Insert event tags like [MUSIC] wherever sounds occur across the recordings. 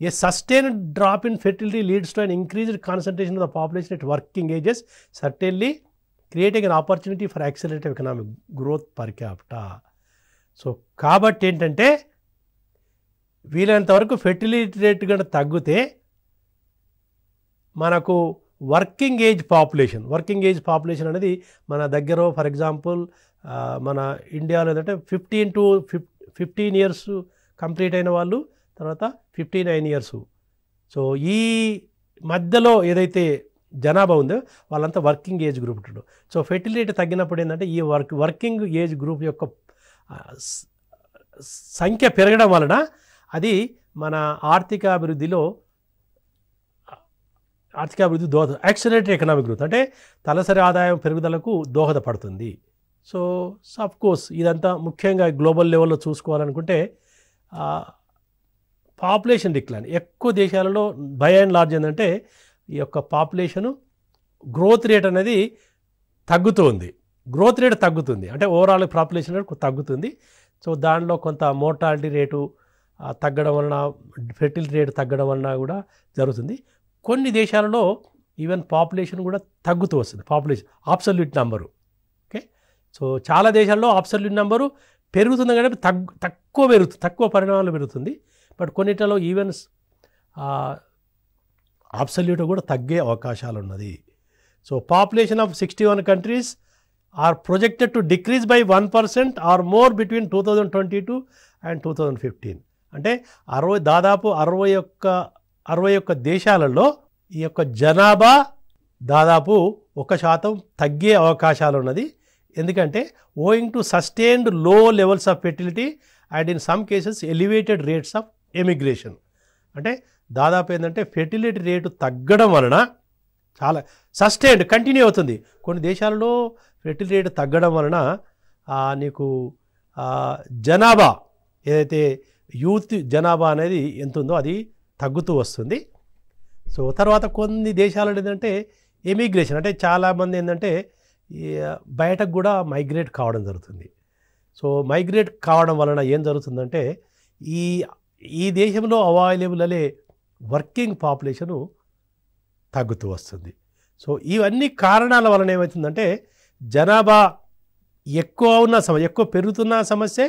A sustain drop in fertility leads to an increased concentration of the population at working ages certainly creating an opportunity for accelerative economic growth per capita so కాబట్టి ఏంటంటే వీలైనంత వరకు fertility rate కనుక తగ్గితే మనకు working age population working age population అనేది మన దగ్గర ఫర్ ఎగ్జాంపుల్ మన ఇండియాలో ఏంటంటే ఫిఫ్టీన్ టు ఫిఫ్ ఫిఫ్టీన్ ఇయర్స్ కంప్లీట్ అయిన వాళ్ళు తర్వాత ఫిఫ్టీ నైన్ ఇయర్స్. సో ఈ మధ్యలో ఏదైతే జనాభా ఉందో వాళ్ళంతా వర్కింగ్ ఏజ్ గ్రూప్ ఉంటాడు సో ఫెర్టిలిటీ తగ్గినప్పుడు ఏంటంటే ఈ వర్క్ వర్కింగ్ ఏజ్ గ్రూప్ యొక్క సంఖ్య పెరగడం వలన అది మన ఆర్థిక అభివృద్ధిలో ఆర్థిక అభివృద్ధి దోహద యాక్సిలరేటెడ్ ఎకనామిక్ గ్రోత్ అంటే తలసరి ఆదాయం పెరుగుదలకు దోహదపడుతుంది. సో సఫ్ కోర్స్ ఇదంతా ముఖ్యంగా గ్లోబల్ లెవెల్లో చూసుకోవాలనుకుంటే పాపులేషన్ డిక్లైన్. ఎక్కువ దేశాలలో బై అండ్ లార్జ్ ఏంటంటే ఈ యొక్క పాపులేషను గ్రోత్ రేట్ అనేది తగ్గుతుంది. గ్రోత్ రేట్ తగ్గుతుంది. అంటే ఓవరాల్ పాపులేషన్ రేట్ తగ్గుతుంది. సో దానిలో కొంత మోర్టాలిటీ రేటు తగ్గడం వలన ఫెర్టిలిటీ రేట్ తగ్గడం వలన కూడా జరుగుతుంది. కొన్ని దేశాలలో ఈవెన్ పాపులేషన్ కూడా తగ్గుతూ వస్తుంది. Population absolute number okay so చాలా దేశాల్లో ఆబ్సల్యూట్ నెంబరు పెరుగుతుంది కానీ తగ్గు తక్కువ పెరుగుతుంది తక్కువ పరిణామాలు పెరుగుతుంది. బట్ కొన్నిటిలో ఈవెన్స్ అబ్సల్యూట్ కూడా తగ్గే అవకాశాలు ఉన్నది so population of sixty one countries are projected to decrease by one percent or more between two thousand twenty two and two thousand fifteen. అంటే అరవై దాదాపు అరవై ఒక్క అరవై ఒక్క దేశాలలో ఈ యొక్క జనాభా దాదాపు ఒక శాతం తగ్గే అవకాశాలు ఉన్నది ఎందుకంటే owing to sustained low levels of fertility and in some cases elevated rates of emigration అంటే దాదాపు ఏంటంటే ఫెర్టిలిటీ రేటు తగ్గడం వలన చాలా సస్టైన్డ్ కంటిన్యూ అవుతుంది. కొన్ని దేశాలలో ఫెర్టిలిటీ రేటు తగ్గడం వలన నీకు జనాభా ఏదైతే యూత్ జనాభా అనేది ఎంత ఉందో అది తగ్గుతూ వస్తుంది. సో తర్వాత కొన్ని దేశాలలో ఏంటంటే ఎమిగ్రేషన్ అంటే చాలామంది ఏంటంటే బయటకు కూడా మైగ్రేట్ కావడం జరుగుతుంది. సో మైగ్రేట్ కావడం వలన ఏం జరుగుతుందంటే ఈ ఈ దేశంలో అవైలబుల్ అనే వర్కింగ్ పాపులేషను తగ్గుతూ వస్తుంది. సో ఇవన్నీ కారణాల వలన ఏమవుతుందంటే జనాభా ఎక్కువ ఉన్న సమస్య ఎక్కువ పెరుగుతున్న సమస్య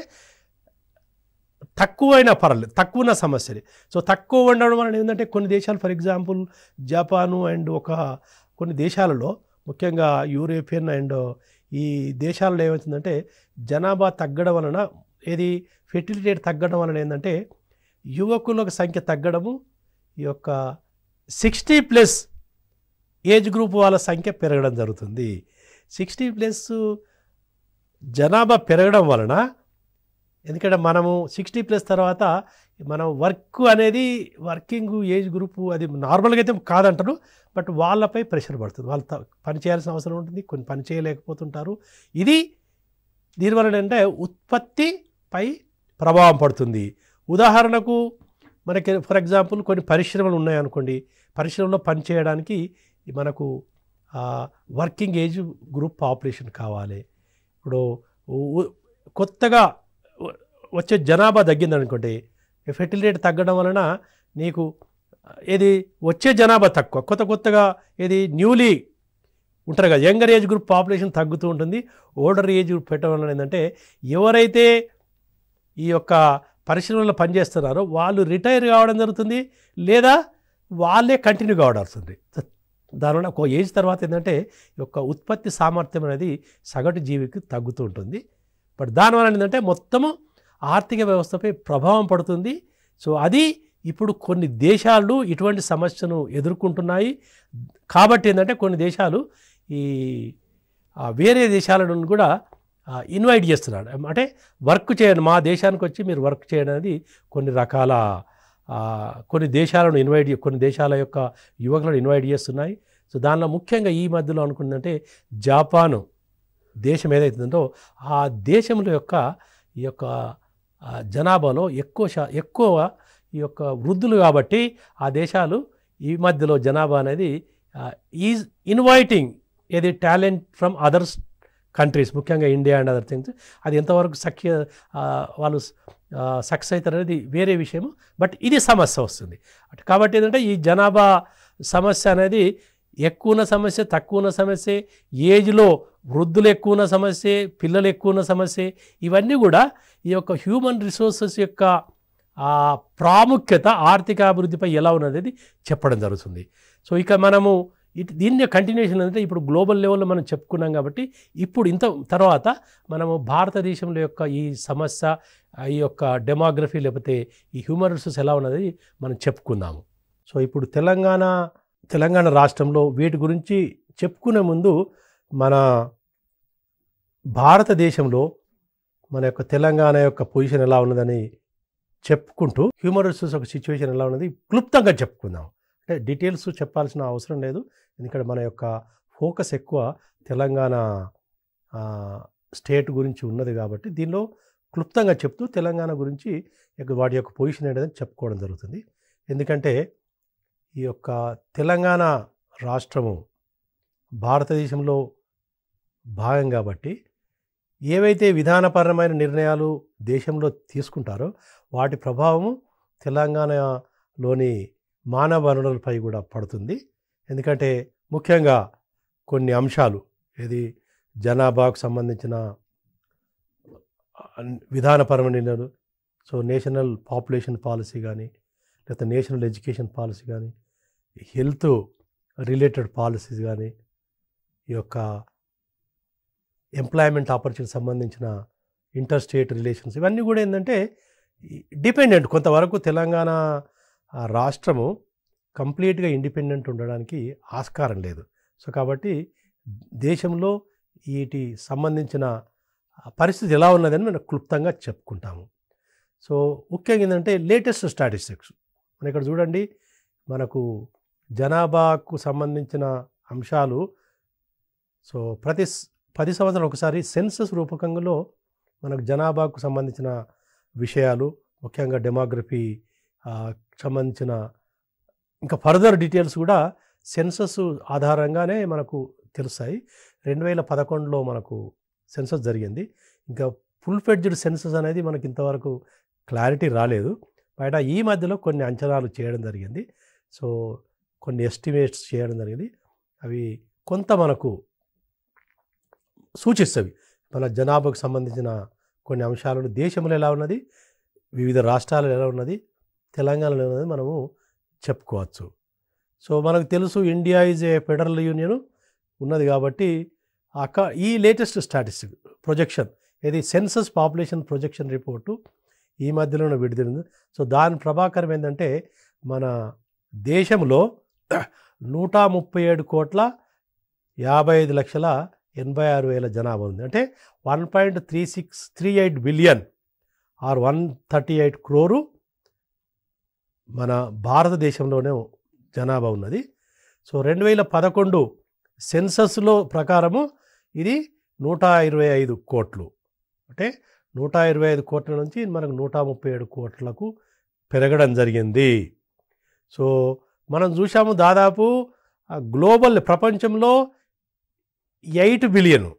తక్కువైన పర్లేదు తక్కువ ఉన్న సమస్యలే. సో తక్కువ ఉండడం వలన ఏంటంటే కొన్ని దేశాలు ఫర్ ఎగ్జాంపుల్ జపాను అండ్ ఒక కొన్ని దేశాలలో ముఖ్యంగా యూరోపియన్ అండ్ ఈ దేశాలలో ఏమవుతుందంటే జనాభా తగ్గడం వలన ఏది ఫెర్టిలిటీ తగ్గడం వలన ఏంటంటే యువకుల సంఖ్య తగ్గడము ఈ యొక్క సిక్స్టీ ప్లస్ ఏజ్ గ్రూప్ వాళ్ళ సంఖ్య పెరగడం జరుగుతుంది. సిక్స్టీ ప్లస్ జనాభా పెరగడం వలన ఎందుకంటే మనము సిక్స్టీ ప్లస్ తర్వాత మనం వర్క్ అనేది వర్కింగ్ ఏజ్ గ్రూప్ అది నార్మల్గా అయితే కాదంటారు బట్ వాళ్ళపై ప్రెషర్ పడుతుంది. వాళ్ళు త- పని చేయాల్సిన అవసరం ఉంటుంది కొన్ని పని చేయలేకపోతుంటారు. ఇది దీనివల్ల అంటే ఉత్పత్తిపై ప్రభావం పడుతుంది. ఉదాహరణకు మనకి ఫర్ ఎగ్జాంపుల్ కొన్ని పరిశ్రమలు ఉన్నాయనుకోండి. పరిశ్రమలో పని చేయడానికి మనకు వర్కింగ్ ఏజ్ గ్రూప్ పాపులేషన్ కావాలి. ఇప్పుడు కొత్తగా వచ్చే జనాభా తగ్గిందనుకోండి ఫెర్టిలిటీ రేట్ తగ్గడం వలన నీకు ఏది వచ్చే జనాభా తక్కువ. కొత్త కొత్తగా ఏది న్యూలీ ఉంటారు కదా యంగర్ ఏజ్ గ్రూప్ పాపులేషన్ తగ్గుతూ ఉంటుంది. ఓల్డర్ ఏజ్ గ్రూప్ పెట్టడం వలన ఏంటంటే ఎవరైతే ఈ యొక్క పరిశ్రమలో పనిచేస్తున్నారో వాళ్ళు రిటైర్ కావడం జరుగుతుంది లేదా వాళ్ళే కంటిన్యూ కావడం వస్తుంది దానివల్ల ఒక ఏజ్ తర్వాత ఏంటంటే యొక్క ఉత్పత్తి సామర్థ్యం అనేది సగటు జీవికి తగ్గుతూ ఉంటుంది. బట్ దానివల్ల ఏంటంటే మొత్తము ఆర్థిక వ్యవస్థపై ప్రభావం పడుతుంది. సో అది ఇప్పుడు కొన్ని దేశాలు ఇటువంటి సమస్యను ఎదుర్కొంటున్నాయి. కాబట్టి ఏంటంటే కొన్ని దేశాలు ఈ వేరే దేశాల నుండి కూడా ఇన్వైట్ చేస్తున్నాడు. అంటే వర్క్ చేయండి మా దేశానికి వచ్చి మీరు వర్క్ చేయడం అనేది కొన్ని రకాల కొన్ని దేశాలను ఇన్వైట్ కొన్ని దేశాల యొక్క యువకులను ఇన్వైట్ చేస్తున్నాయి. సో దానిలో ముఖ్యంగా ఈ మధ్యలో అనుకుందంటే జపాను దేశం ఏదైతుందో ఆ దేశంలో యొక్క ఈ యొక్క జనాభాలో ఎక్కువ శా ఎక్కువ ఈ యొక్క వృద్ధులు కాబట్టి ఆ దేశాలు ఈ మధ్యలో జనాభా అనేది ఈజ్ ఇన్వైటింగ్ ఏది టాలెంట్ ఫ్రమ్ అదర్స్ కంట్రీస్ ముఖ్యంగా ఇండియా అండ్ అదర్ థింగ్స్ అది ఎంతవరకు సఖ్య వాళ్ళు సక్సెస్ అవుతారు అనేది వేరే విషయం బట్ ఇది సమస్య వస్తుంది. కాబట్టి ఏంటంటే ఈ జనాభా సమస్య అనేది ఎక్కువ ఉన్న సమస్య తక్కువ ఉన్న సమస్య ఏజ్లో వృద్ధులు ఎక్కువ ఉన్న సమస్య పిల్లలు ఎక్కువ ఉన్న సమస్య ఇవన్నీ కూడా ఈ యొక్క హ్యూమన్ రిసోర్సెస్ యొక్క ప్రాముఖ్యత ఆర్థిక అభివృద్ధిపై ఎలా ఉన్నది చెప్పడం జరుగుతుంది. సో ఇక మనము ఇటు దీన్ని కంటిన్యూషన్ అంటే ఇప్పుడు గ్లోబల్ లెవెల్లో మనం చెప్పుకున్నాం కాబట్టి ఇప్పుడు ఇంత తర్వాత మనము భారతదేశంలో యొక్క ఈ సమస్య ఈ యొక్క డెమోగ్రఫీ లేకపోతే ఈ హ్యూమన్ రిసోర్స్ ఎలా ఉన్నది మనం చెప్పుకుందాము. సో ఇప్పుడు తెలంగాణ తెలంగాణ రాష్ట్రంలో వీటి గురించి చెప్పుకునే ముందు మన భారతదేశంలో మన యొక్క తెలంగాణ యొక్క పొజిషన్ ఎలా ఉన్నదని చెప్పుకుంటూ హ్యూమన్ రిసోర్స్ ఒక సిచ్యువేషన్ ఎలా ఉన్నది క్లుప్తంగా చెప్పుకుందాం. డీటెయిల్స్ చెప్పాల్సిన అవసరం లేదు. ఎందుకంటే మన యొక్క ఫోకస్ ఎక్కువ తెలంగాణ స్టేట్ గురించి ఉన్నది కాబట్టి దీనిలో క్లుప్తంగా చెప్తూ తెలంగాణ గురించి వాటి యొక్క పొజిషన్ అనేది చెప్పుకోవడం జరుగుతుంది. ఎందుకంటే ఈ యొక్క తెలంగాణ రాష్ట్రము భారతదేశంలో భాగం కాబట్టి ఏవైతే విధానపరమైన నిర్ణయాలు దేశంలో తీసుకుంటారో వాటి ప్రభావము తెలంగాణలోని మానవ వనరులపై కూడా పడుతుంది. ఎందుకంటే ముఖ్యంగా కొన్ని అంశాలు ఇది జనాభాకు సంబంధించిన విధానపరమైన నిర్ణయాలు సో నేషనల్ పాపులేషన్ పాలసీ కానీ లేకపోతే నేషనల్ ఎడ్యుకేషన్ పాలసీ కానీ హెల్త్ రిలేటెడ్ పాలసీస్ కానీ ఈ యొక్క ఎంప్లాయ్మెంట్ ఆపర్చునిటీ సంబంధించిన ఇంటర్ స్టేట్ రిలేషన్స్ ఇవన్నీ కూడా ఏంటంటే డిపెండెంట్ కొంతవరకు తెలంగాణ ఆ, రాష్ట్రము కంప్లీట్గా ఇండిపెండెంట్ ఉండడానికి ఆస్కారం లేదు. సో కాబట్టి దేశంలో వీటి సంబంధించిన పరిస్థితి ఎలా ఉన్నదని మనం క్లుప్తంగా చెప్పుకుంటాము. సో ముఖ్యంగా ఏంటంటే లేటెస్ట్ స్టాటిస్టిక్స్. మన ఇక్కడ చూడండి మనకు జనాభాకు సంబంధించిన అంశాలు. సో ప్రతి పది సంవత్సరాలు ఒకసారి సెన్సస్ రూపకంలో మనకు జనాభాకు సంబంధించిన విషయాలు ముఖ్యంగా డెమోగ్రఫీ సంబంధించిన ఇంకా ఫర్దర్ డీటెయిల్స్ కూడా సెన్సస్ ఆధారంగానే మనకు తెలుస్తాయి. రెండు వేల పదకొండులో మనకు సెన్సస్ జరిగింది. ఇంకా ఫుల్ ఫెడ్జ్డ్ సెన్సస్ అనేది మనకి ఇంతవరకు క్లారిటీ రాలేదు. బయట ఈ మధ్యలో కొన్ని అంచనాలు చేయడం జరిగింది. సో కొన్ని ఎస్టిమేట్స్ చేయడం జరిగింది. అవి కొంత మనకు సూచిస్తవి. మన జనాభాకు సంబంధించిన కొన్ని అంశాలను దేశంలో ఎలా ఉన్నది వివిధ రాష్ట్రాలలో ఎలా ఉన్నది తెలంగాణలో అనేది మనము చెప్పుకోవచ్చు. సో మనకు తెలుసు India is a federal union ఉన్నది కాబట్టి అక్క ఈ లేటెస్ట్ స్టాటిస్టిక్ ప్రొజెక్షన్ ఇది సెన్సస్ పాపులేషన్ ప్రొజెక్షన్ రిపోర్టు ఈ మధ్యలోనే విడుదలైంది. సో దాని ప్రభాకరం ఏంటంటే మన దేశంలో నూట ముప్పై ఏడు కోట్ల యాభై ఐదు లక్షల ఎనభై ఆరు వేల జనాభా ఉంది. అంటే one point three six three eight billion or one thirty eight crore మన భారతదేశంలోనే జనాభా ఉన్నది. సో రెండు వేల పదకొండు సెన్సస్లో ప్రకారము ఇది నూట ఇరవై ఐదు కోట్లు. అంటే నూట ఇరవై ఐదు కోట్ల నుంచి మనకు నూట ముప్పై ఏడు కోట్లకు పెరగడం జరిగింది. సో మనం చూసాము దాదాపు గ్లోబల్ ప్రపంచంలో ఎయిట్ బిలియన్.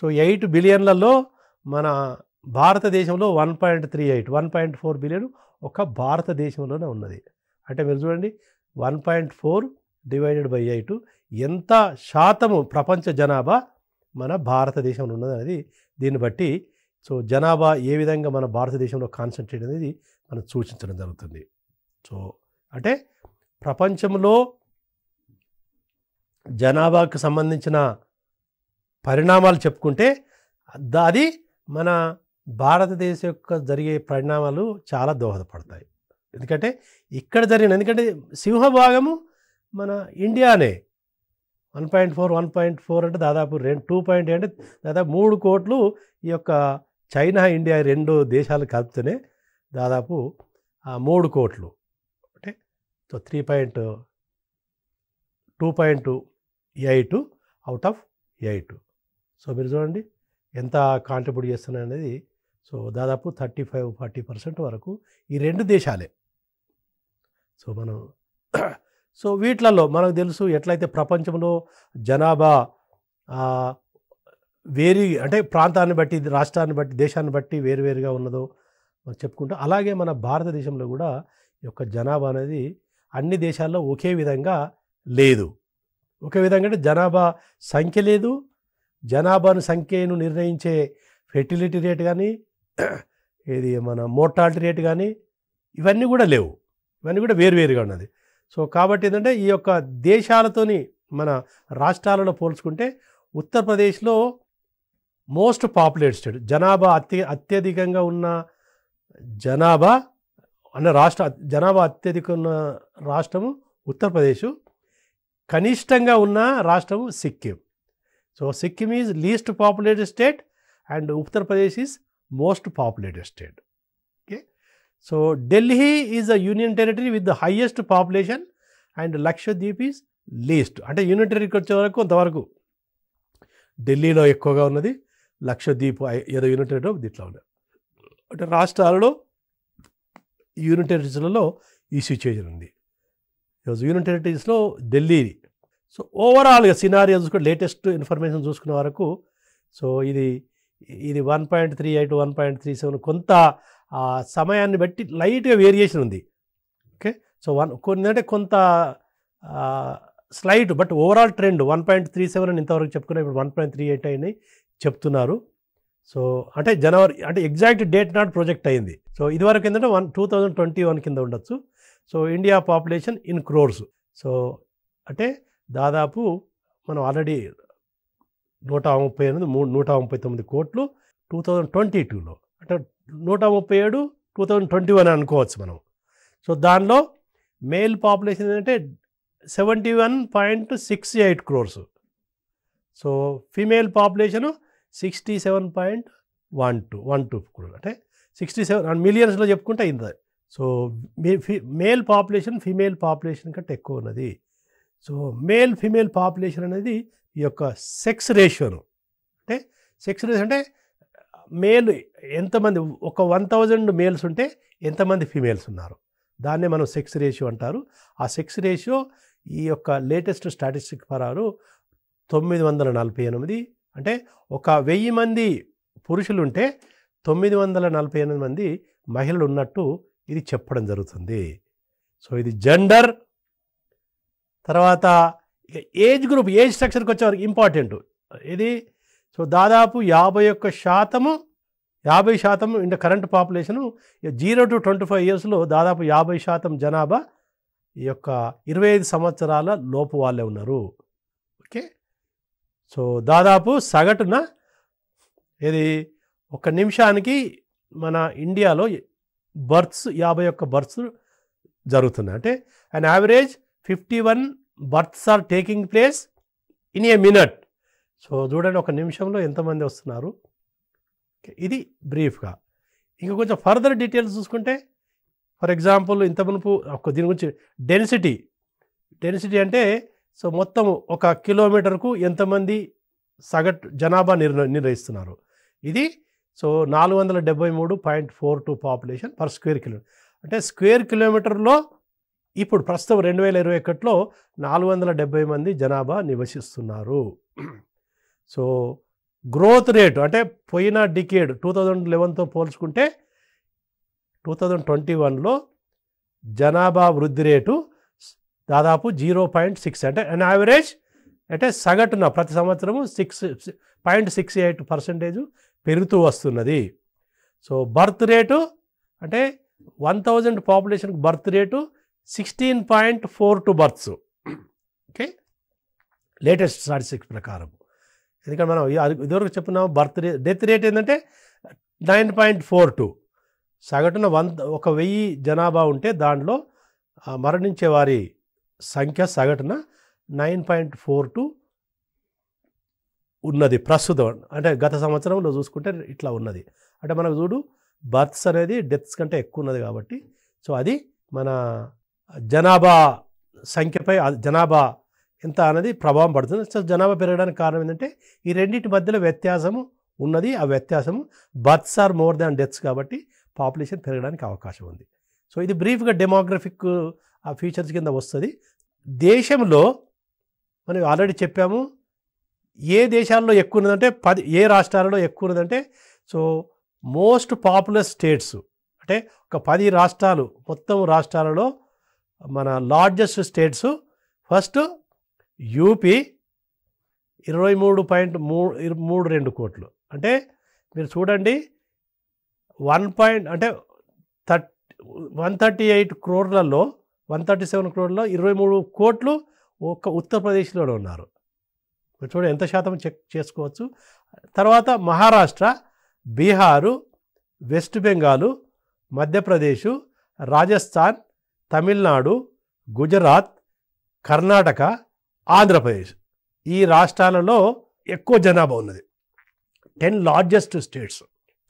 సో ఎయిట్ బిలియన్లలో మన భారతదేశంలో one point three eight one point four billion ఒక భారతదేశంలోనే ఉన్నది. అంటే మీరు చూడండి one point four divided by eight ఎంత శాతము ప్రపంచ జనాభా మన భారతదేశంలో ఉన్నది అనేది దీన్ని బట్టి సో జనాభా ఏ విధంగా మన భారతదేశంలో కాన్సన్ట్రేట్ అనేది మనం సూచించడం జరుగుతుంది. సో అంటే ప్రపంచంలో జనాభాకు సంబంధించిన పరిణామాలు చెప్పుకుంటే అది మన భారతదేశం యొక్క జరిగే పరిణామాలు చాలా దోహదపడతాయి. ఎందుకంటే ఇక్కడ జరిగిన ఎందుకంటే సింహభాగము మన ఇండియానే. One point four one point four అంటే దాదాపు రెండు టూ పాయింట్ అంటే దాదాపు మూడు కోట్లు ఈ యొక్క చైనా ఇండియా రెండు దేశాలు కలిపితేనే దాదాపు మూడు కోట్లు. అంటే so three point two point eight out of eight. So మీరు చూడండి ఎంత కాంట్రిబ్యూట్ చేస్తున్నాయి అనేది సో దాదాపు థర్టీ ఫైవ్ ఫార్టీ పర్సెంట్ వరకు ఈ రెండు దేశాలే. సో మనం [CLEARS THROAT] సో వీటిలలో మనకు తెలుసు ఎట్లయితే ప్రపంచంలో జనాభా వేరి అంటే ప్రాంతాన్ని బట్టి రాష్ట్రాన్ని బట్టి దేశాన్ని బట్టి వేరువేరుగా ఉన్నదో మనం చెప్పుకుంటాం అలాగే మన భారతదేశంలో కూడా ఈ యొక్క జనాభా అనేది అన్ని దేశాల్లో ఒకే విధంగా లేదు. ఒకే విధంగా అంటే జనాభా సంఖ్య లేదు. జనాభాను సంఖ్యను నిర్ణయించే ఫెర్టిలిటీ రేట్ కానీ ఇది మన మోర్టాలిటీ రేట్ కానీ ఇవన్నీ కూడా లేవు. ఇవన్నీ కూడా వేరువేరుగా ఉన్నది. సో కాబట్టి ఏంటంటే ఈ యొక్క దేశాలతోని మన రాష్ట్రాలలో పోల్చుకుంటే ఉత్తరప్రదేశ్లో మోస్ట్ పాపులేట్ స్టేట్ జనాభా అత్య అత్యధికంగా ఉన్న జనాభా అన్న రాష్ట్ర జనాభా అత్యధిక ఉన్న రాష్ట్రము ఉత్తరప్రదేశ్. కనిష్టంగా ఉన్న రాష్ట్రము Sikkim. So Sikkim is least populated state and Uttar Pradesh is most populated state. Okay? So Delhi is a union territory with the highest population and Lakshadweep is least అంటే యూనియన్ టెరిటరీకి వచ్చే వరకు కొంతవరకు. ఢిల్లీలో ఎక్కువగా ఉన్నది లక్షద్వీప్ ఏదో యూనియన్ టెరిటరీ ఇట్లా ఉన్నది. అంటే రాష్ట్రాలలో యూనియన్ టెరిటరీస్లలో ఈ సిచ్యువేషన్ ఉంది. ఈరోజు యూనియన్ టెరిటరీస్లో ఢిల్లీ. సో ఓవరాల్గా సినారియో చూసుకుంటే లేటెస్ట్ ఇన్ఫర్మేషన్ చూసుకునే వరకు సో ఇది ఇది one point three eight one point three seven కొంత సమయాన్ని బట్టి లైట్గా వేరియేషన్ ఉంది. ఓకే? సో వన్ కొన్ని అంటే కొంత slight but overall trend one point three seven అని ఇంతవరకు చెప్పుకున్నా. ఇప్పుడు వన్ పాయింట్ త్రీ ఎయిట్ అయినాయి చెప్తున్నారు. సో అంటే జనవరి అంటే ఎగ్జాక్ట్ డేట్ నాట్ ప్రొజెక్ట్ అయింది. సో ఇదివరకు ఏంటంటే one two thousand twenty one కింద ఉండొచ్చు. So India population in crores. So అంటే దాదాపు మనం ఆల్రెడీ నూట ముప్పై ఎనిమిది మూడు నూట ముప్పై తొమ్మిది కోట్లు టూ థౌజండ్ ట్వంటీ టూలో. అంటే నూట ముప్పై ఏడు టూ థౌజండ్ ట్వంటీ వన్ అనుకోవచ్చు మనం. సో దానిలో మేల్ పాపులేషన్ ఏంటంటే seventy one point six eight crores. So female population sixty seven point one two one two crore. అంటే సిక్స్టీ సెవెన్ మిలియన్స్లో చెప్పుకుంటే అయింది so male population female population కంటే ఎక్కువ ఉన్నది. సో మేల్ ఫీమేల్ పాపులేషన్ అనేది ఈ యొక్క సెక్స్ రేషియోను. అంటే సెక్స్ రేషియో అంటే మేల్ ఎంతమంది ఒక వన్ థౌజండ్ మేల్స్ ఉంటే ఎంతమంది ఫీమేల్స్ ఉన్నారు? దాన్నే మనం సెక్స్ రేషియో అంటారు. ఆ సెక్స్ రేషియో ఈ యొక్క లేటెస్ట్ స్టాటిస్టిక్ ప్రకారం తొమ్మిది వందల నలభై ఎనిమిది. అంటే ఒక వెయ్యి మంది పురుషులు ఉంటే తొమ్మిది వందల నలభై ఎనిమిది మంది మహిళలు ఉన్నట్టు ఇది చెప్పడం జరుగుతుంది. సో ఇది జెండర్ తర్వాత ఏజ్ గ్రూప్ ఏజ్ స్ట్రక్చర్కి వచ్చేవారికి ఇంపార్టెంట్. ఇది సో దాదాపు యాభై ఒక్క శాతము యాభై శాతం ఇంత current population zero to twenty five ఇయర్స్లో దాదాపు యాభై శాతం జనాభా ఈ యొక్క ఇరవై ఐదు సంవత్సరాల లోపు వాళ్ళే ఉన్నారు. ఓకే? సో దాదాపు సగటున ఇది ఒక నిమిషానికి మన ఇండియాలో బర్త్స్ యాభై ఒక్క బర్త్స్ జరుగుతున్నాయి. అంటే and average fifty one births are taking place in a minute. So చూడండి ఒక నిమిషంలో ఎంతమంది వస్తున్నారు? ఇది బ్రీఫ్గా. ఇంకా కొంచెం ఫర్దర్ డీటెయిల్స్ చూసుకుంటే ఫర్ ఎగ్జాంపుల్ ఇంత మునుపు ఒక దీని గురించి డెన్సిటీ. డెన్సిటీ అంటే సో మొత్తం ఒక కిలోమీటర్కు ఎంతమంది సగటు జనాభా నిర్ణ నిర్ణయిస్తున్నారు? ఇది సో నాలుగు వందల డెబ్బై మూడు point four two population per square kilometre అంటే స్క్వేర్ కిలోమీటర్లో ఇప్పుడు ప్రస్తుతం రెండు వేల ఇరవై ఒకటిలో నాలుగు వందల డెబ్బై మంది జనాభా నివసిస్తున్నారు. సో గ్రోత్ రేట్ అంటే పోయిన డికేడ్ టూ థౌజండ్ లెవెన్తో పోల్చుకుంటే టూ థౌజండ్ ట్వంటీ వన్లో జనాభా వృద్ధి రేటు దాదాపు జీరో పాయింట్ సిక్స్ అంటే అన్ యావరేజ్ అంటే సగటున ప్రతి సంవత్సరము six point six eight percentage పెరుగుతూ వస్తున్నది. సో బర్త్ రేటు అంటే one thousand పాపులేషన్కి birth rate sixteen point four two births okay latest statistics ప్రకారం ఎందుకంటే మనం ఇదివరకు చెప్పున్నాం బర్త్ రేట్ డెత్ రేట్ ఏంటంటే నైన్ పాయింట్ ఫోర్ టూ సగటున వన్ ఒక వెయ్యి జనాభా ఉంటే దాంట్లో మరణించే వారి సంఖ్య సగటున నైన్ పాయింట్ ఫోర్ టూ ఉన్నది ప్రస్తుతం. అంటే గత సంవత్సరంలో చూసుకుంటే ఇట్లా ఉన్నది. అంటే మనకు చూడు బర్త్స్ అనేది డెత్స్ కంటే ఎక్కువ ఉన్నది కాబట్టి సో అది మన జనాభా సంఖ్యపై జనాభా ఎంత అనేది ప్రభావం పడుతుంది. సో జనాభా పెరగడానికి కారణం ఏంటంటే ఈ రెండింటి మధ్యలో వ్యత్యాసము ఉన్నది. ఆ వ్యత్యాసము births are more than deaths కాబట్టి పాపులేషన్ పెరగడానికి అవకాశం ఉంది. సో ఇది బ్రీఫ్గా డెమోగ్రఫిక్ ఆ ఫీచర్స్ కింద వస్తుంది. దేశంలో మనం ఆల్రెడీ చెప్పాము ఏ దేశాల్లో ఎక్కువ ఉన్నదంటే పది ఏ రాష్ట్రాలలో ఎక్కువ ఉన్నదంటే సో మోస్ట్ పాపులర్ స్టేట్స్ అంటే ఒక పది రాష్ట్రాలు మొత్తం రాష్ట్రాలలో మన లార్జెస్ట్ స్టేట్స్ ఫస్ట్ యూపీ ఇరవై మూడు పాయింట్ మూడు మూడు రెండు కోట్లు. అంటే మీరు చూడండి వన్ పాయింట్ అంటే థర్టీ వన్ థర్టీ ఎయిట్ క్రోర్లలో వన్ థర్టీ సెవెన్ క్రోర్లలో ఇరవై మూడు కోట్లు ఒక్క ఉత్తరప్రదేశ్లోనే ఉన్నారు. మీరు చూడండి ఎంత శాతం చెక్ చేసుకోవచ్చు. తర్వాత మహారాష్ట్ర బీహారు వెస్ట్ బెంగాలు మధ్యప్రదేశ్ రాజస్థాన్ తమిళనాడు గుజరాత్ కర్ణాటక ఆంధ్రప్రదేశ్. ఈ రాష్ట్రాలలో ఎక్కువ జనాభా ఉన్నది. Ten largest states.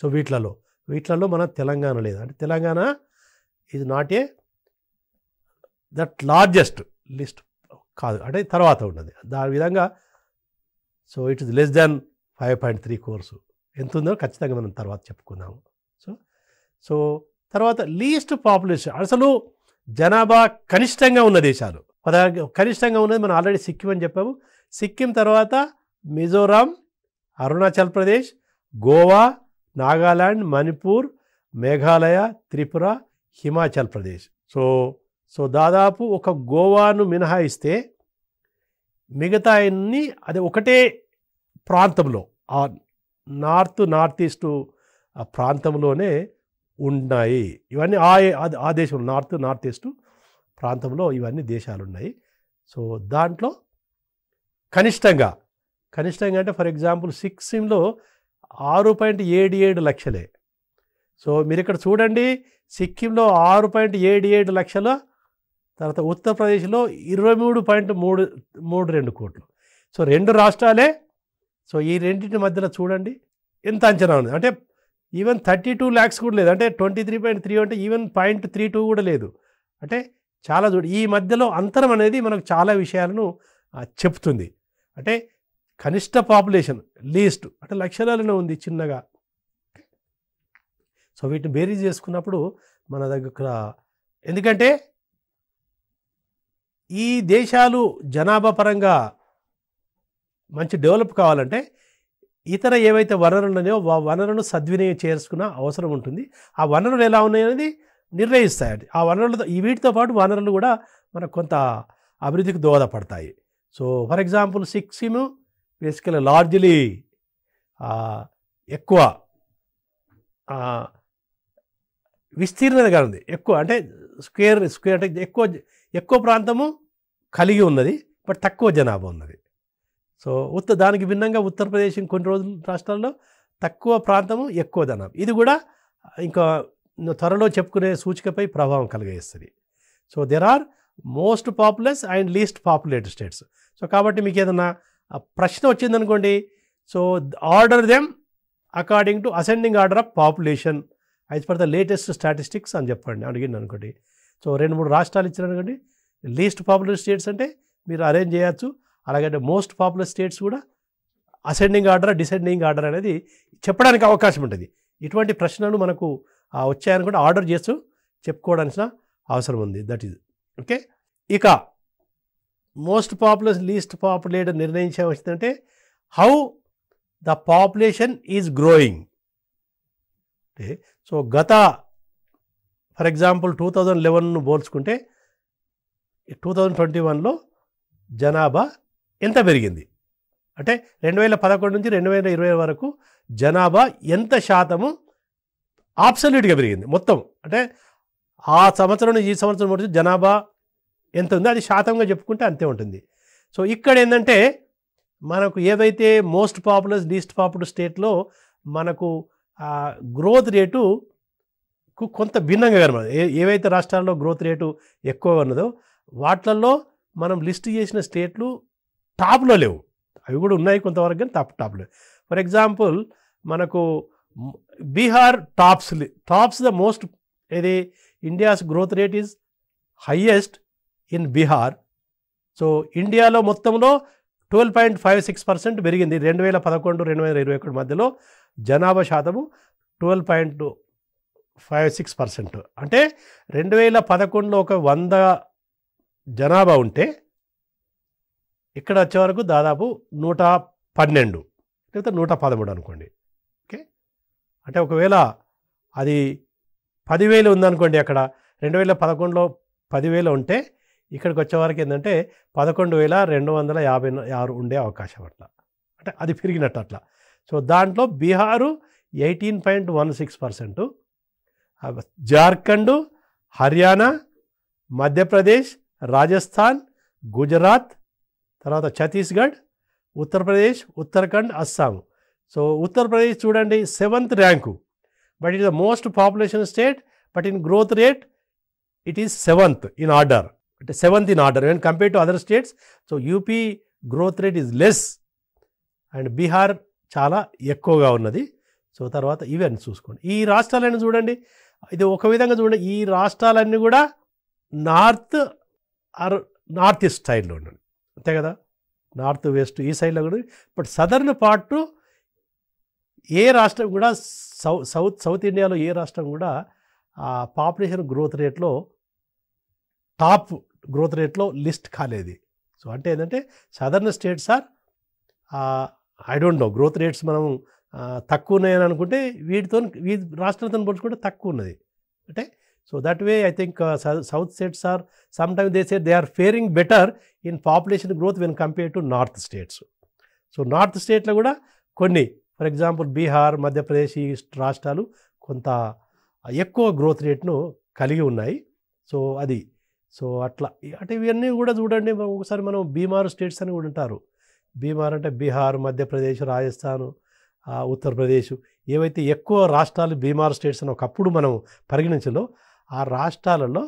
సో వీటిలలో. వీటిలలో మన తెలంగాణ లేదు. అంటే తెలంగాణ ఇది not a that largest list కాదు. అంటే తర్వాత ఉన్నది. దాని విధంగా so it is less than five point three crores ఎంత ఉందో ఖచ్చితంగా మనం తర్వాత చెప్పుకుందాము. సో సో తర్వాత లీస్ట్ పాపులేషన్ అసలు జనాభా కనిష్టంగా ఉన్న దేశాలు. పదహారు కనిష్టంగా ఉన్నది మనం ఆల్రెడీ సిక్కిం అని చెప్పాము. సిక్కిం తర్వాత మిజోరాం అరుణాచల్ ప్రదేశ్ గోవా నాగాలాండ్ మణిపూర్ మేఘాలయ త్రిపుర హిమాచల్ ప్రదేశ్. సో సో దాదాపు ఒక గోవాను మినహాయిస్తే మిగతా అన్ని అది ఒకటే ప్రాంతంలో ఆ నార్త్ నార్త్ ఈస్టు ఆ ప్రాంతంలోనే ఉన్నాయి. ఇవన్నీ ఆ ఆ- దేశంలో నార్త్ నార్త్ ఈస్ట్ ప్రాంతంలో ఇవన్నీ దేశాలు ఉన్నాయి సో దాంట్లో కనిష్టంగా కనిష్టంగా అంటే ఫర్ ఎగ్జాంపుల్ సిక్కింలో ఆరు పాయింట్ ఏడు ఏడు లక్షలే. సో మీరు ఇక్కడ చూడండి సిక్కింలో ఆరు పాయింట్ ఏడు ఏడు లక్షల తర్వాత ఉత్తరప్రదేశ్లో ఇరవై మూడు పాయింట్ మూడు మూడు రెండు కోట్లు. సో రెండు రాష్ట్రాలే. సో ఈ రెండింటి మధ్యలో చూడండి ఎంత అంచనా ఉంది? అంటే ఈవెన్ థర్టీ టూ ల్యాక్స్ కూడా లేదు. అంటే ట్వంటీ త్రీ పాయింట్ త్రీ అంటే ఈవెన్ పాయింట్ త్రీ టూ కూడా లేదు. అంటే చాలా చూడు ఈ మధ్యలో అంతరం అనేది మనకు చాలా విషయాలను చెప్తుంది. అంటే కనిష్ట పాపులేషన్ లీస్ట్ అంటే లక్షణాలనే ఉంది చిన్నగా. సో వీటిని బేరీజ్ చేసుకున్నప్పుడు మన దగ్గర ఎందుకంటే ఈ దేశాలు జనాభా పరంగా మంచి డెవలప్ కావాలంటే ఇతర ఏవైతే వనరులు ఉన్నాయో ఆ వనరులను సద్వినియోగం చేసుకున్న అవసరం ఉంటుంది. ఆ వనరులు ఎలా ఉన్నాయనేది నిర్ణయిస్తాయి ఆ వనరులతో ఈ వీటితో పాటు వనరులు కూడా మనకు కొంత అభివృద్ధికి దోహదపడతాయి. So for example Sikkim basically largely ఎక్కువ ఆ, విస్తీర్ణతగా ఉంది. ఎక్కువ అంటే స్క్వేర్ స్క్వేర్ అంటే ఎక్కువ ఎక్కువ ప్రాంతము కలిగి ఉన్నది బట్ తక్కువ జనాభా ఉన్నది. సో ఉత్త దానికి భిన్నంగా ఉత్తరప్రదేశ్ కొన్ని రోజులు రాష్ట్రాల్లో తక్కువ ప్రాంతము ఎక్కువ ధనం. ఇది కూడా ఇంకా త్వరలో చెప్పుకునే సూచికపై ప్రభావం కలిగేస్తుంది so there are most populous and least populated states so కాబట్టి మీకు ఏదన్నా ప్రశ్న వచ్చిందనుకోండి so order them according to ascending order of population as per the latest statistics అని చెప్పండి అడిగింది అనుకోండి సో రెండు మూడు రాష్ట్రాలు ఇచ్చారు అనుకోండి లీస్ట్ పాపులర్ స్టేట్స్ అంటే మీరు అరేంజ్ చేయొచ్చు. అలాగే మోస్ట్ పాపులర్ స్టేట్స్ కూడా అసెండింగ్ ఆర్డర్ డిసెండింగ్ ఆర్డర్ అనేది చెప్పడానికి అవకాశం ఉంటుంది. ఇటువంటి ప్రశ్నలు మనకు వచ్చాయని కూడా ఆర్డర్ చేస్తూ చెప్పుకోవడానికి అవసరం ఉంది. దట్ ఈజ్ ఓకే ఇక మోస్ట్ పాపులర్ లీస్ట్ పాపులేట్ నిర్ణయించే అంటే how the population is growing. అంటే సో గత ఫర్ ఎగ్జాంపుల్ టూ థౌజండ్ లెవెన్ను పోల్చుకుంటే టూ థౌజండ్ ట్వంటీ వన్లో జనాభా ఎంత పెరిగింది? అంటే రెండు వేల పదకొండు నుంచి రెండు వేల ఇరవై వరకు జనాభా ఎంత శాతము ఆబ్సల్యూట్గా పెరిగింది మొత్తం. అంటే ఆ సంవత్సరం నుంచి ఈ సంవత్సరం వరకు జనాభా ఎంత ఉందో అది శాతంగా చెప్పుకుంటే అంతే ఉంటుంది. సో ఇక్కడ ఏంటంటే మనకు ఏదైతే మోస్ట్ పాపులర్ లీస్ట్ పాపులర్ స్టేట్లో మనకు గ్రోత్ రేటు కొంత భిన్నంగా కనబడదు. ఏ ఏవైతే రాష్ట్రాల్లో గ్రోత్ రేటు ఎక్కువ ఉన్నదో వాటిల్లో మనం లిస్ట్ చేసిన స్టేట్లు టాప్లో లేవు. అవి కూడా ఉన్నాయి కొంతవరకు కానీ టాప్ టాప్లో ఫర్ ఎగ్జాంపుల్ మనకు Bihar tops tops the most ఏది? India's growth rate is highest in Bihar. So ఇండియాలో మొత్తంలో twelve point five six percent పెరిగింది. రెండు వేల పదకొండు రెండు వేల ఇరవై ఒకటి మధ్యలో జనాభా శాతము twelve point five six percent. అంటే రెండు వేల పదకొండులో ఒక వంద జనాభా ఉంటే ఇక్కడ వచ్చే వరకు దాదాపు నూట పన్నెండు. లేకపోతే నూట పదమూడు అనుకోండి. ఓకే? అంటే ఒకవేళ అది పదివేలు ఉందనుకోండి అక్కడ. రెండు వేల పదకొండులో పదివేలు ఉంటే ఇక్కడికి వచ్చేవరకు ఏంటంటే పదకొండు వేల రెండు వందల యాభై ఆరు ఉండే అవకాశం అట్లా. అంటే అది పెరిగినట్టు అట్లా. సో దాంట్లో Bihar eighteen point one six percent Jharkhand Haryana Madhya Pradesh Rajasthan Gujarat తర్వాత ఛత్తీస్గఢ్ ఉత్తరప్రదేశ్ ఉత్తరాఖండ్ అస్సాం. సో ఉత్తరప్రదేశ్ చూడండి seventh rank. But it the most population state but in growth rate it is seventh in order. అంటే seventh in order. And compare to other states so UP growth rate is less and Bihar చాలా ఎక్కువగా ఉన్నది. So తర్వాత ఇవన్నీ చూసుకోండి. ఈ రాష్ట్రాలన్నీ చూడండి ఇది ఒక విధంగా చూడండి ఈ రాష్ట్రాలన్నీ కూడా నార్త్ ఆర్ నార్త్ ఈస్ట్ స్టైల్లో ఉండండి. అంతే కదా? నార్త్ వెస్ట్ ఈ సైడ్లో కూడా. బట్ సదర్న్ పార్ట్ ఏ రాష్ట్రం కూడా సౌ సౌత్ సౌత్ ఇండియాలో ఏ రాష్ట్రం కూడా ఆ పాపులేషన్ గ్రోత్ రేట్లో టాప్ గ్రోత్ రేట్లో లిస్ట్ కాలేదు. సో అంటే ఏంటంటే southern states are I don't know. Growth rates మనం తక్కువ ఉన్నాయని అనుకుంటే వీటితో వీటి రాష్ట్రాలతో పోల్చుకుంటే తక్కువ ఉన్నది. అంటే so that way I think south states are some time they say they are faring better in population growth when compare to north states so north స్టేట్లో కూడా కొన్ని ఫర్ ఎగ్జాంపుల్ బీహార్ మధ్యప్రదేశ్ ఈ రాష్ట్రాలు కొంత ఎక్కువ గ్రోత్ రేట్ను కలిగి ఉన్నాయి. సో అది సో అట్లా అంటే ఇవన్నీ కూడా చూడండి ఒకసారి మనం బీమార్ స్టేట్స్ అని కూడా ఉంటారు బీమార్ అంటే బీహార్ మధ్యప్రదేశ్ రాజస్థాన్ ఉత్తరప్రదేశ్ ఏవైతే ఎక్కువ రాష్ట్రాలు బీమార్ స్టేట్స్ అని ఒకప్పుడు మనం పరిగణించలో ఆ రాష్ట్రాలలో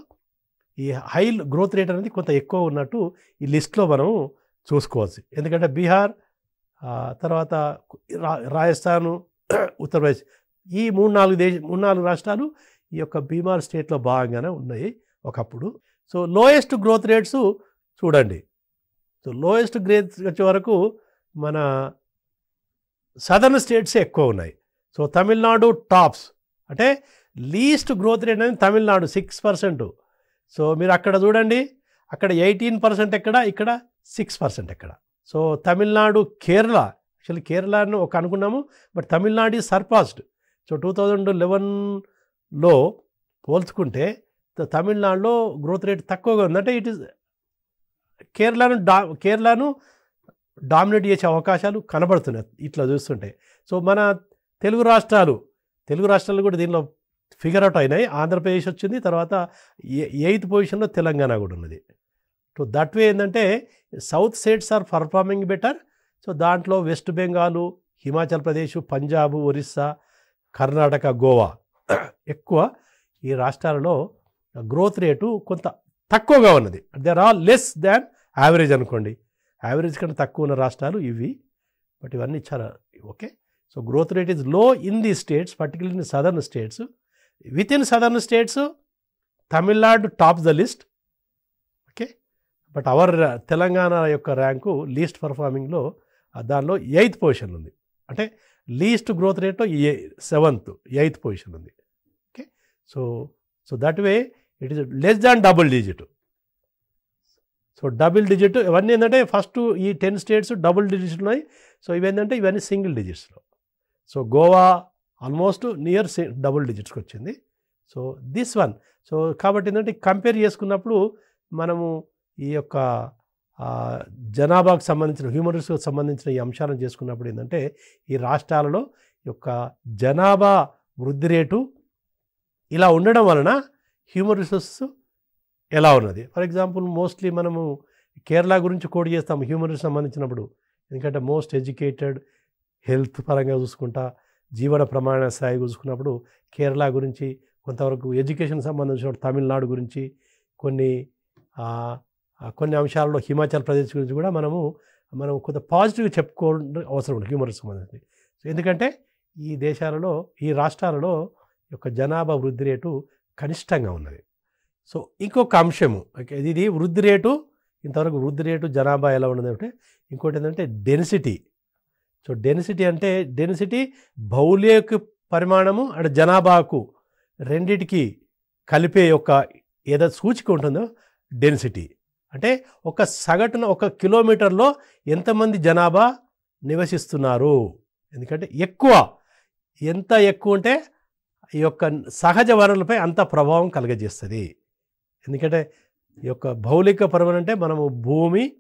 ఈ హై గ్రోత్ రేట్ అనేది కొంత ఎక్కువ ఉన్నట్టు ఈ లిస్ట్లో మనం చూసుకోవచ్చు ఎందుకంటే బీహార్ తర్వాత రా రాజస్థాను [CLEARS THROAT] ఉత్తరప్రదేశ్ ఈ మూడు నాలుగు దేశ మూడు నాలుగు రాష్ట్రాలు ఈ యొక్క బీమార్ స్టేట్లో భాగంగానే ఉన్నాయి ఒకప్పుడు. సో లోయెస్ట్ గ్రోత్ రేట్స్ చూడండి. సో లోయెస్ట్ గ్రేత్ వచ్చే వరకు మన సదర్న్ స్టేట్స్ ఎక్కువ ఉన్నాయి. సో తమిళనాడు టాప్స్ అంటే లీస్ట్ గ్రోత్ రేట్ అనేది తమిళనాడు సిక్స్ పర్సెంట్. సో మీరు అక్కడ చూడండి అక్కడ ఎయిటీన్ పర్సెంట్ ఎక్కడ ఇక్కడ సిక్స్ పర్సెంట్ ఎక్కడ. సో తమిళనాడు కేరళ యాక్చువల్లీ కేరళను ఒక అనుకున్నాము but Tamil Nadu is surpassed so two thousand లెవెన్లో పోల్చుకుంటే తమిళనాడులో గ్రోత్ రేట్ తక్కువగా ఉంది. అంటే ఇట్ ఇస్ కేరళను డా కేరళను డామినేట్ చేసే అవకాశాలు కనబడుతున్నాయి ఇట్లా చూస్తుంటే. సో మన తెలుగు రాష్ట్రాలు తెలుగు రాష్ట్రాలు కూడా దీనిలో ఫిగర్ అవుట్ అయినాయి. ఆంధ్రప్రదేశ్ వచ్చింది. తర్వాత ఎయిత్ పొజిషన్లో తెలంగాణ కూడా ఉన్నది. సో దట్ వే ఏంటంటే south states are performing better. So దాంట్లో వెస్ట్ బెంగాలు హిమాచల్ ప్రదేశ్ పంజాబ్ ఒరిస్సా కర్ణాటక గోవా ఎక్కువ ఈ రాష్ట్రాలలో గ్రోత్ రేటు కొంత తక్కువగా ఉన్నది. There all less than average అనుకోండి. యావరేజ్ కంటే తక్కువ ఉన్న రాష్ట్రాలు ఇవి. బట్ ఇవన్నీ చాలా okay. So growth rate ఈజ్లో in the states particular in southern states with in southern states Tamil Nadu top the list okay but our Telangana యొక్క rank least పర్ఫార్మింగ్లో దానిలో ఎయిత్ పొజిషన్ ఉంది. అంటే లీస్ట్ గ్రోత్ రేట్లో seventh eighth position ఉంది. Okay so so that way it is less than double digit so double digit ఇవన్నీ ఏంటంటే first ఈ ten states double digits ఉన్నాయి. సో ఇవేంటంటే ఇవన్నీ single డిజిట్స్లో so Goa almost near double డిజిట్స్కి వచ్చింది. So this one. So కాబట్టి ఏంటంటే కంపేర్ చేసుకున్నప్పుడు మనము ఈ యొక్క జనాభాకు సంబంధించిన హ్యూమన్ రిసోర్స్ సంబంధించిన ఈ అంశాలను చేసుకున్నప్పుడు ఏంటంటే ఈ రాష్ట్రాలలో యొక్క జనాభా వృద్ధి రేటు ఇలా ఉండడం వలన హ్యూమన్ రిసోర్సెస్ ఎలా ఉన్నది. ఫర్ ఎగ్జాంపుల్ మోస్ట్లీ మనము కేరళ గురించి కోడ్ చేస్తాము హ్యూమన్ రిసోర్స్ సంబంధించినప్పుడు. ఎందుకంటే మోస్ట్ ఎడ్యుకేటెడ్ హెల్త్ పరంగా చూసుకుంటా జీవన ప్రమాణ స్థాయి చూసుకున్నప్పుడు కేరళ గురించి కొంతవరకు ఎడ్యుకేషన్ సంబంధించిన తమిళనాడు గురించి కొన్ని కొన్ని అంశాలలో హిమాచల్ ప్రదేశ్ గురించి కూడా మనము మనం కొంత పాజిటివ్గా చెప్పుకోవడం అవసరం ఉంది హ్యూమర్ సంబంధించి. ఎందుకంటే ఈ దేశాలలో ఈ రాష్ట్రాలలో యొక్క జనాభా వృద్ధి రేటు కనిష్టంగా ఉన్నది. సో ఇంకొక అంశము ఓకే, ఇది వృద్ధి రేటు ఇంతవరకు వృద్ధి రేటు జనాభా ఎలా ఉన్నది అంటే ఇంకోటి ఏంటంటే డెన్సిటీ సో డెన్సిటీ అంటే డెన్సిటీ భౌలిక పరిమాణము అండ్ జనాభాకు రెండిటికి కలిపే యొక్క ఏదో సూచిక ఉంటుందో డెన్సిటీ అంటే ఒక సగటున ఒక కిలోమీటర్లో ఎంతమంది జనాభా నివసిస్తున్నారు? ఎందుకంటే ఎక్కువ. ఎంత ఎక్కువ ఉంటే ఈ యొక్క సహజ వనరులపై అంత ప్రభావం కలగజేస్తుంది. ఎందుకంటే ఈ యొక్క భౌలిక పరమనంటే అంటే మనము భూమి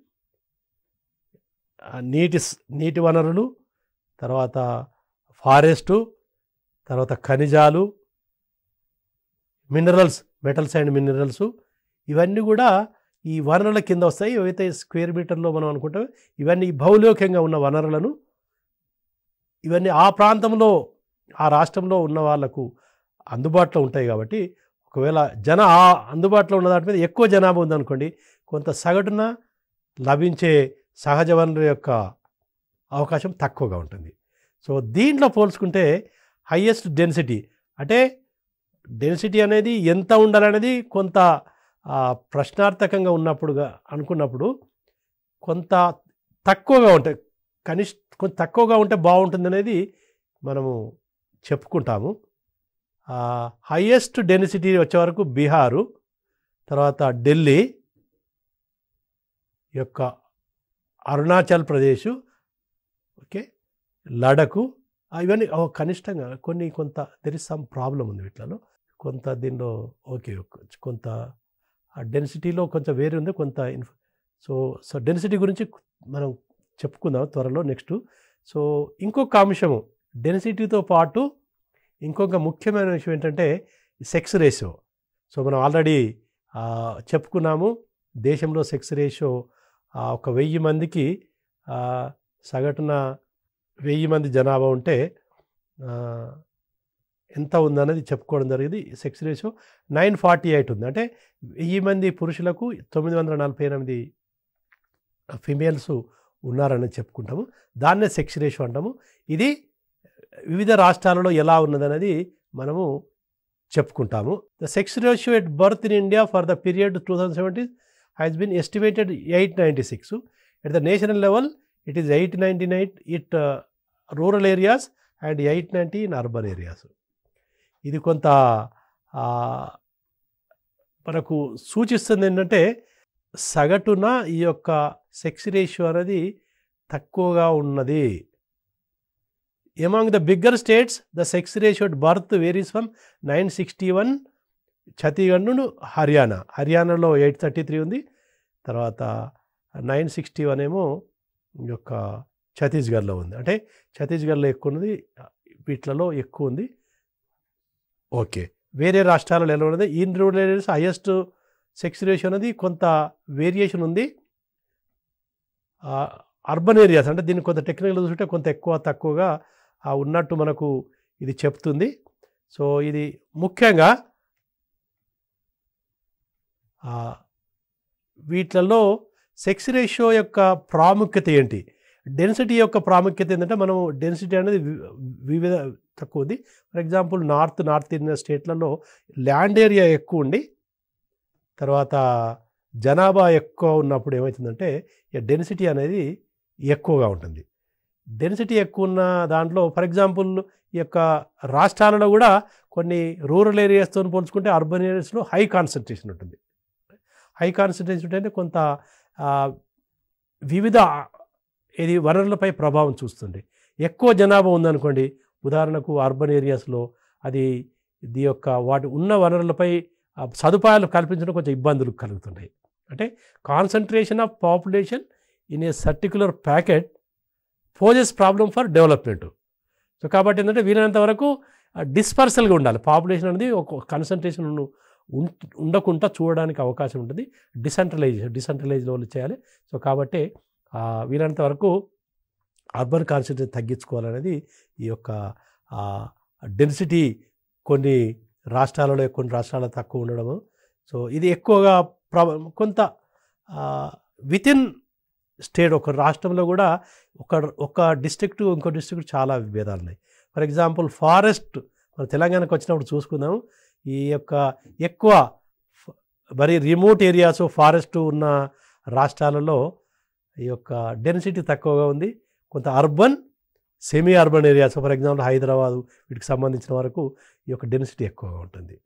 నీటి నీటి వనరులు తర్వాత ఫారెస్టు తర్వాత ఖనిజాలు మినరల్స్ మెటల్స్ అండ్ మినరల్స్ ఇవన్నీ కూడా ఈ వనరుల కింద వస్తాయి. ఏవైతే స్క్వేర్ మీటర్లో మనం అనుకుంటాం ఇవన్నీ భౌలోకంగా ఉన్న వనరులను ఇవన్నీ ఆ ప్రాంతంలో ఆ రాష్ట్రంలో ఉన్న వాళ్ళకు అందుబాటులో ఉంటాయి కాబట్టి ఒకవేళ జన ఆ అందుబాటులో ఉన్న దాని మీద ఎక్కువ జనాభా ఉందనుకోండి కొంత సగటున లభించే సహజ వనరుల యొక్క అవకాశం తక్కువగా ఉంటుంది. సో దీంట్లో పోల్చుకుంటే హయ్యెస్ట్ డెన్సిటీ అంటే డెన్సిటీ అనేది ఎంత ఉండాలనేది కొంత ప్రశ్నార్థకంగా ఉన్నప్పుడుగా అనుకున్నప్పుడు కొంత తక్కువగా ఉంటాయి కనిష్ కొంచెం తక్కువగా ఉంటే బాగుంటుంది అనేది మనము చెప్పుకుంటాము. హయ్యెస్ట్ డెన్సిటీ వచ్చే వరకు బీహారు తర్వాత ఢిల్లీ యొక్క అరుణాచల్ ప్రదేశ్ ఓకే లడకు ఇవన్నీ ఓ, కనిష్టంగా కొన్ని కొంత దెర్ ఇస్ సమ్ ప్రాబ్లం ఉంది వీటిలో కొంత దీనిలో ఓకే కొంత ఆ డెన్సిటీలో కొంచెం వేరే ఉంది కొంత ఇన్ఫ సో సో డెన్సిటీ గురించి మనం చెప్పుకుందాం త్వరలో నెక్స్ట్ సో ఇంకొక అంశము డెన్సిటీతో పాటు ఇంకొక ముఖ్యమైన విషయం ఏంటంటే సెక్స్ రేషియో సో మనం ఆల్రెడీ చెప్పుకున్నాము దేశంలో సెక్స్ రేషియో ఒక వెయ్యి మందికి సగటున వెయ్యి మంది జనాభా ఉంటే ఎంత ఉందన్నది చెప్పుకోవడం జరిగింది. Sex ratio nine forty eight ఉంది. అంటే వెయ్యి మంది పురుషులకు తొమ్మిది వందల నలభై ఎనిమిది ఫిమేల్స్ ఉన్నారని చెప్పుకుంటాము. దాన్నే సెక్స్ రేషియో అంటాము. ఇది వివిధ రాష్ట్రాలలో ఎలా ఉన్నదనేది మనము చెప్పుకుంటాము. The sex ratio at birth in India for the period two thousand seventeen has been estimated eight ninety six at the national level it is eight ninety nine it rural areas and eight ninety in urban areas ఇది కొంత మనకు సూచిస్తుంది ఏంటంటే సగటున ఈ యొక్క sex ratio అనేది తక్కువగా ఉన్నది. Among the bigger states the sex ratio at birth varies from nine sixty one Chhattisgarh నుండి హర్యానా. హర్యానాలో ఎయిట్ థర్టీ త్రీ ఉంది. తర్వాత నైన్ సిక్స్టీ వన్ ఏమో యొక్క ఛత్తీస్గఢ్లో ఉంది. అంటే ఛత్తీస్గఢ్లో ఎక్కువ ఉన్నది వీటిలలో ఎక్కువ ఉంది. ఓకే. వేరే రాష్ట్రాలలో ఎలా ఉన్నది? In rural areas highest sex ratio అనేది కొంత వేరియేషన్ ఉంది. అర్బన్ ఏరియాస్ అంటే దీన్ని కొంత టెక్నికల్ చూసుకుంటే కొంత ఎక్కువ తక్కువగా ఉన్నట్టు మనకు ఇది చెప్తుంది. సో ఇది ముఖ్యంగా వీటిలలో సెక్స్ రేషియో యొక్క ప్రాముఖ్యత ఏంటి? డెన్సిటీ యొక్క ప్రాముఖ్యత ఏంటంటే మనం డెన్సిటీ అనేది వి- వివిధ తక్కువ ఉంది for example north north Indian స్టేట్లలో land area ఎక్కువ ఉండి తర్వాత జనాభా ఎక్కువ ఉన్నప్పుడు ఏమవుతుందంటే డెన్సిటీ అనేది ఎక్కువగా ఉంటుంది. డెన్సిటీ ఎక్కువ ఉన్న దాంట్లో ఫర్ ఎగ్జాంపుల్ ఈ యొక్క రాష్ట్రాలలో కూడా కొన్ని రూరల్ ఏరియాస్తో పోల్చుకుంటే అర్బన్ ఏరియాస్లో హై కాన్సన్ట్రేషన్ ఉంటుంది. హై కాన్సన్ట్రేషన్ అంటే కొంత వివిధ ఇది వనరులపై ప్రభావం చూస్తుంది. ఎక్కువ జనాభా ఉందనుకోండి ఉదాహరణకు అర్బన్ ఏరియాస్లో అది ఇది యొక్క వాటి ఉన్న వనరులపై సదుపాయాలు కల్పించడం కొంచెం ఇబ్బందులు కలుగుతున్నాయి. అంటే concentration of population in a particular pocket poses problem for development. So కాబట్టి ఏంటంటే వీలైనంత వరకు డిస్పర్సల్గా ఉండాలి. పాపులేషన్ అనేది ఒక కాన్సన్ట్రేషన్ ఉండకుండా చూడడానికి అవకాశం ఉంటుంది. డిసెంట్రలైజ్ డిసెంట్రలైజ్ వాళ్ళు చేయాలి. సో కాబట్టి ఆ, వీలైనంత వరకు అర్బన్ కాన్సన్ట్రేషన్ తగ్గించుకోవాలనేది ఈ యొక్క డెన్సిటీ కొన్ని రాష్ట్రాలలో కొన్ని రాష్ట్రాలలో తక్కువ ఉండడము. సో ఇది ఎక్కువగా ప్ర కొంత వితిన్ స్టేట్ ఒక రాష్ట్రంలో కూడా ఒక ఒక డిస్ట్రిక్ట్ ఇంకో డిస్ట్రిక్ట్ చాలా విభేదాలు ఉన్నాయి ఫర్ ఎగ్జాంపుల్ ఫారెస్ట్ మన తెలంగాణకు వచ్చినప్పుడు చూసుకుందాము. ఈ యొక్క ఎక్కువ మరి రిమోట్ ఏరియాస్ ఫారెస్ట్ ఉన్న రాష్ట్రాలలో ఈ యొక్క డెన్సిటీ తక్కువగా ఉంది. కొంత urban semi urban areas for example Hyderabad వీటికి సంబంధించిన వరకు ఈ యొక్క డెన్సిటీ ఎక్కువగా ఉంటుంది.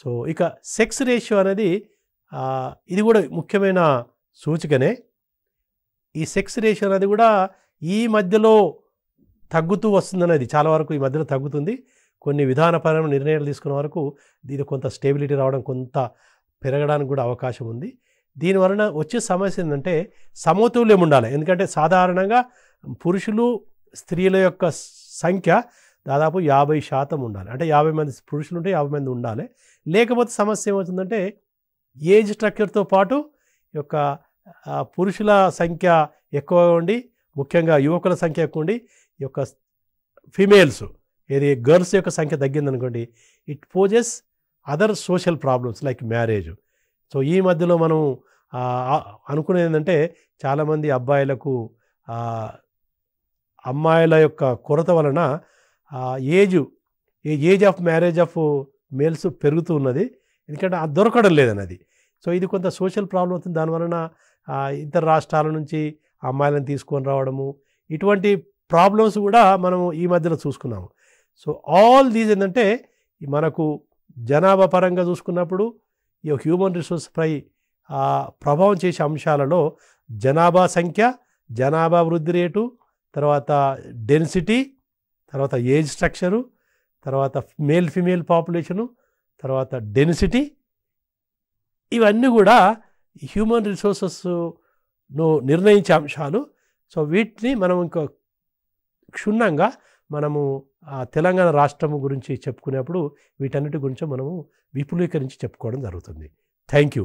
సో ఇక సెక్స్ రేషియో అనేది ఇది కూడా ముఖ్యమైన సూచికనే. ఈ సెక్స్ రేషియో అనేది కూడా ఈ మధ్యలో తగ్గుతూ వస్తుందనేది చాలా వరకు ఈ మధ్యలో తగ్గుతుంది. కొన్ని విధానపరమైన నిర్ణయాలు తీసుకున్న వరకు దీని కొంత స్టేబిలిటీ రావడం కొంత పెరగడానికి కూడా అవకాశం ఉంది. దీనివలన వచ్చే సమస్య ఏంటంటే సమతుల్యం ఉండాలి. ఎందుకంటే సాధారణంగా పురుషులు స్త్రీల యొక్క సంఖ్య దాదాపు యాభై శాతం ఉండాలి. అంటే యాభై మంది పురుషులు ఉంటే యాభై మంది ఉండాలి. లేకపోతే సమస్య ఏమవుతుందంటే ఏజ్ స్ట్రక్చర్తో పాటు యొక్క పురుషుల సంఖ్య ఎక్కువ ఉండి ముఖ్యంగా యువకుల సంఖ్య ఎక్కువ ఉండి ఈ యొక్క ఫిమేల్స్ ఏది గర్ల్స్ యొక్క సంఖ్య తగ్గిందనుకోండి it poses other social problems like marriage so ఈ మధ్యలో మనం అనుకునేది ఏంటంటే చాలామంది అబ్బాయిలకు అమ్మాయిల యొక్క కొరత వలన age age of marriage of males పెరుగుతూ ఉన్నది. ఎందుకంటే అది దొరకడం లేదన్నది. సో ఇది కొంత సోషల్ ప్రాబ్లం అవుతుంది. దానివలన ఇతర రాష్ట్రాల నుంచి అమ్మాయిలను తీసుకొని రావడము ఇటువంటి ప్రాబ్లమ్స్ కూడా మనము ఈ మధ్యలో చూసుకున్నాము. సో ఆల్ దీస్ ఏంటంటే మనకు జనాభా పరంగా చూసుకున్నప్పుడు ఈ హ్యూమన్ రిసోర్స్పై ప్రభావం చేసే అంశాలలో జనాభా సంఖ్య జనాభా వృద్ధి రేటు తర్వాత డెన్సిటీ తర్వాత ఏజ్ స్ట్రక్చరు తర్వాత మేల్ ఫిమేల్ పాపులేషను తర్వాత డెన్సిటీ ఇవన్నీ కూడా హ్యూమన్ రిసోర్సెస్ను నిర్ణయించే అంశాలు. సో వీటిని మనం ఇంకా క్షుణ్ణంగా మనము తెలంగాణ రాష్ట్రం గురించి చెప్పుకునేప్పుడు వీటన్నిటి గురించి మనము విపులీకరించి చెప్పుకోవడం జరుగుతుంది. Thank you